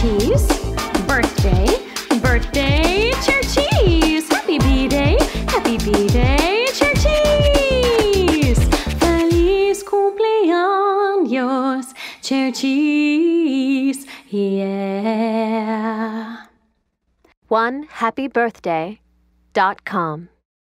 Cheese. Birthday, birthday, Cerciz. Happy B Day, happy B Day, Cerciz. Feliz cumpleaños, Cerciz. Yeah. One happy birthday dot com.